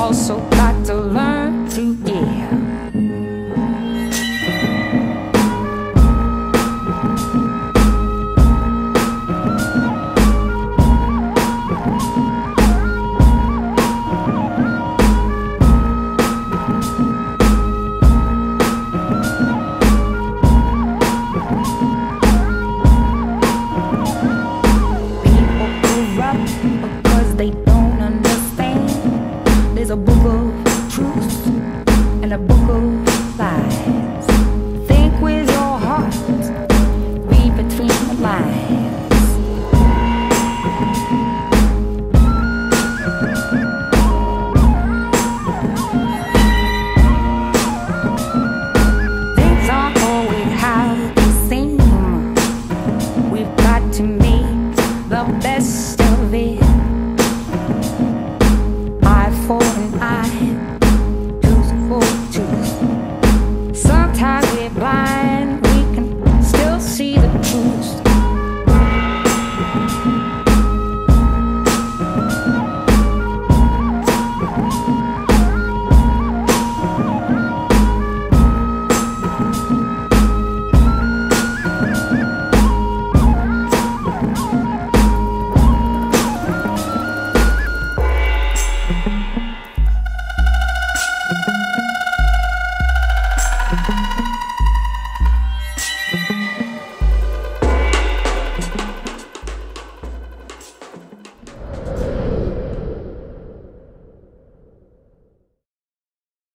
also got to learn. a book of truth and a book of lies. Think with your heart, read between the lines. best and I